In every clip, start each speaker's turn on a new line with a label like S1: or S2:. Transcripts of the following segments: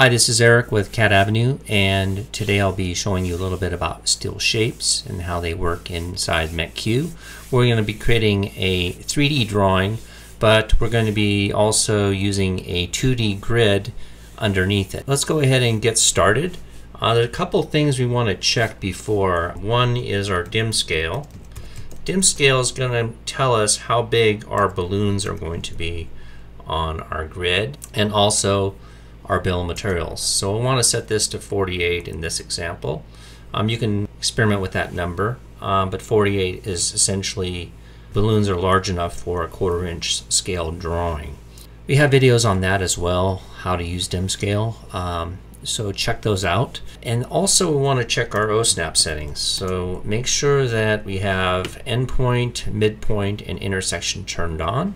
S1: Hi, this is Eric with CAD Avenue, and today I'll be showing you a little bit about steel shapes and how they work inside Mech-Q. We're going to be creating a 3D drawing, but we're going to be also using a 2D grid underneath it. Let's go ahead and get started. Uh, there are a couple things we want to check before. One is our dim scale. Dim scale is going to tell us how big our balloons are going to be on our grid, and also our bill of materials. So I want to set this to 48 in this example. Um, you can experiment with that number, um, but 48 is essentially balloons are large enough for a quarter inch scale drawing. We have videos on that as well, how to use dim scale. Um, so check those out. And also we want to check our OSNAP settings. So make sure that we have endpoint, midpoint, and intersection turned on.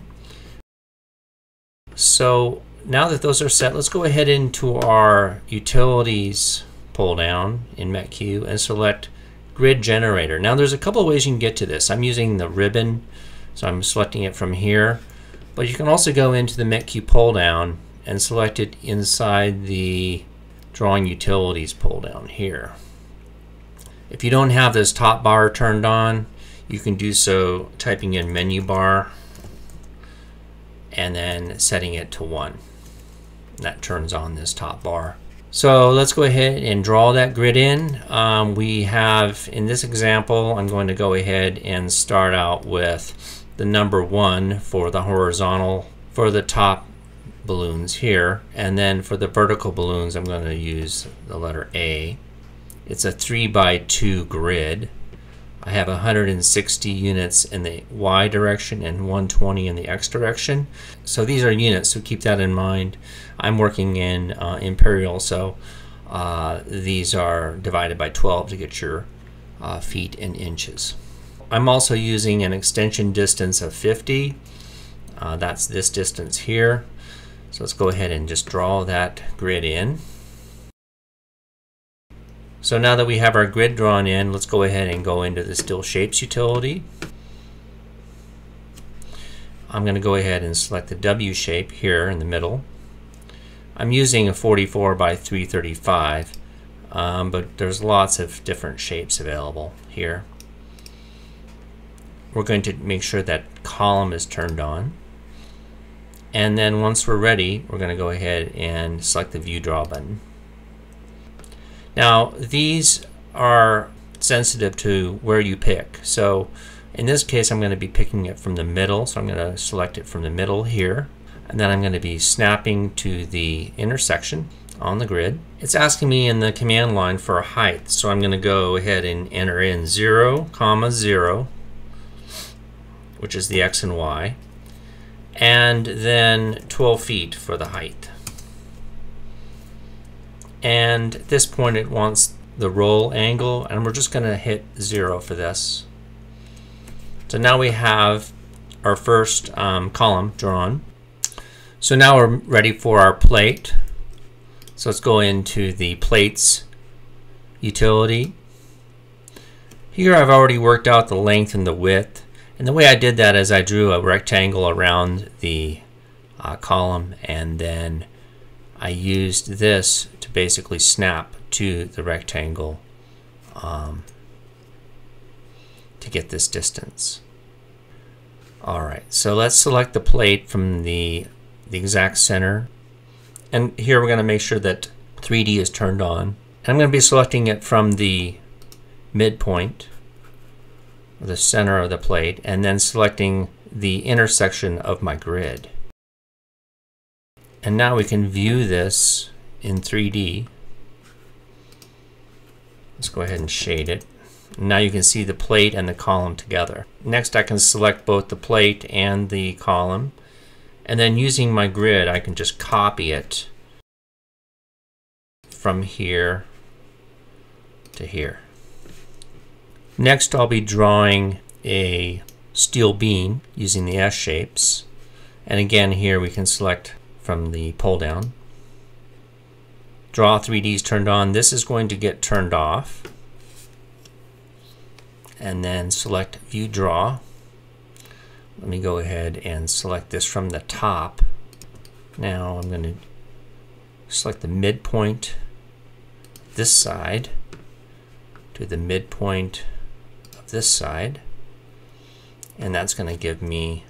S1: So now that those are set, let's go ahead into our utilities pull down in Mech-Q and select grid generator. Now there's a couple ways you can get to this. I'm using the ribbon, so I'm selecting it from here. But you can also go into the Mech-Q pull down and select it inside the drawing utilities pull down here. If you don't have this top bar turned on, you can do so typing in menu bar and then setting it to 1 that turns on this top bar. So let's go ahead and draw that grid in. Um, we have, in this example, I'm going to go ahead and start out with the number one for the horizontal, for the top balloons here. And then for the vertical balloons, I'm going to use the letter A. It's a 3 by 2 grid. I have 160 units in the Y direction and 120 in the X direction. So these are units, so keep that in mind. I'm working in uh, Imperial, so uh, these are divided by 12 to get your uh, feet in inches. I'm also using an extension distance of 50. Uh, that's this distance here. So let's go ahead and just draw that grid in. So now that we have our grid drawn in, let's go ahead and go into the Steel Shapes utility. I'm going to go ahead and select the W shape here in the middle. I'm using a 44 by 335, um, but there's lots of different shapes available here. We're going to make sure that column is turned on. And then once we're ready, we're going to go ahead and select the View Draw button. Now these are sensitive to where you pick. So in this case I'm going to be picking it from the middle. So I'm going to select it from the middle here. And then I'm going to be snapping to the intersection on the grid. It's asking me in the command line for a height. So I'm going to go ahead and enter in 0, comma 0, which is the X and Y, and then 12 feet for the height. And at this point it wants the roll angle and we're just going to hit zero for this. So now we have our first um, column drawn. So now we're ready for our plate. So let's go into the plates utility. Here I've already worked out the length and the width. And the way I did that is I drew a rectangle around the uh, column and then I used this to basically snap to the rectangle um, to get this distance. Alright, so let's select the plate from the, the exact center. And here we're going to make sure that 3D is turned on. I'm going to be selecting it from the midpoint, the center of the plate, and then selecting the intersection of my grid. And now we can view this in 3D. Let's go ahead and shade it. Now you can see the plate and the column together. Next I can select both the plate and the column. And then using my grid I can just copy it from here to here. Next I'll be drawing a steel beam using the S shapes. And again here we can select from the pull down. Draw 3D is turned on. This is going to get turned off. And then select View Draw. Let me go ahead and select this from the top. Now I'm going to select the midpoint this side to the midpoint of this side and that's going to give me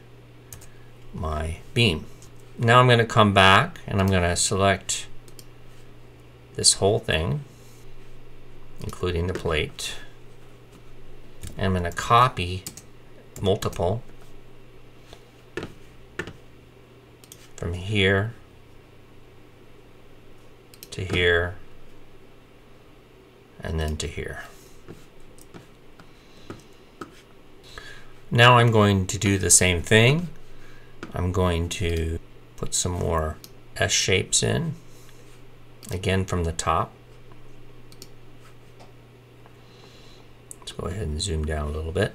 S1: my beam. Now I'm going to come back and I'm going to select this whole thing including the plate and I'm going to copy multiple from here to here and then to here. Now I'm going to do the same thing. I'm going to put some more S shapes in, again from the top. Let's go ahead and zoom down a little bit.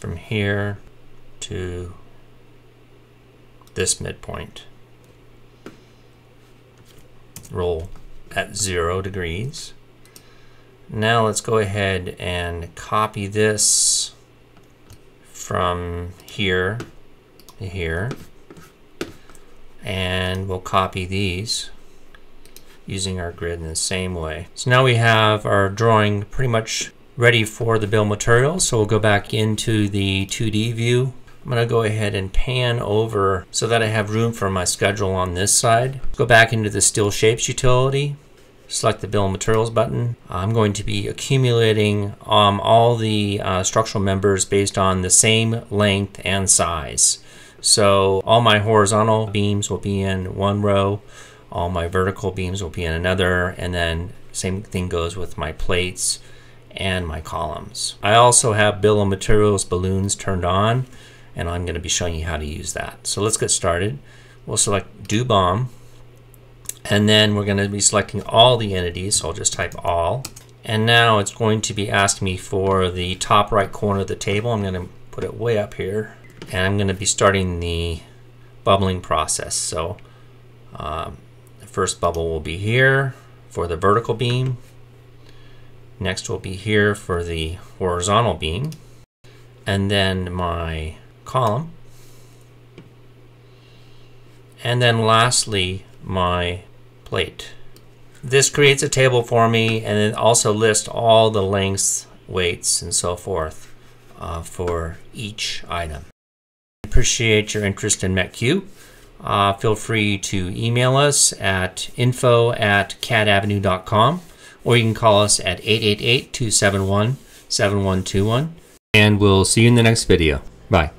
S1: From here to this midpoint. Roll at zero degrees. Now let's go ahead and copy this from here to here. And we'll copy these using our grid in the same way. So now we have our drawing pretty much ready for the bill materials. So we'll go back into the 2D view. I'm going to go ahead and pan over so that I have room for my schedule on this side. Go back into the Steel Shapes utility select the bill materials button. I'm going to be accumulating um, all the uh, structural members based on the same length and size. So all my horizontal beams will be in one row, all my vertical beams will be in another, and then same thing goes with my plates and my columns. I also have bill of materials balloons turned on, and I'm going to be showing you how to use that. So let's get started. We'll select do BOM and then we're going to be selecting all the entities, so I'll just type all. And now it's going to be asking me for the top right corner of the table. I'm going to put it way up here. And I'm going to be starting the bubbling process. So um, the first bubble will be here for the vertical beam. Next will be here for the horizontal beam. And then my column. And then lastly, my plate. This creates a table for me and it also lists all the lengths, weights, and so forth uh, for each item. Appreciate your interest in Mech-Q. Uh, feel free to email us at info at cadavenue.com or you can call us at 888 271 7121. And we'll see you in the next video. Bye.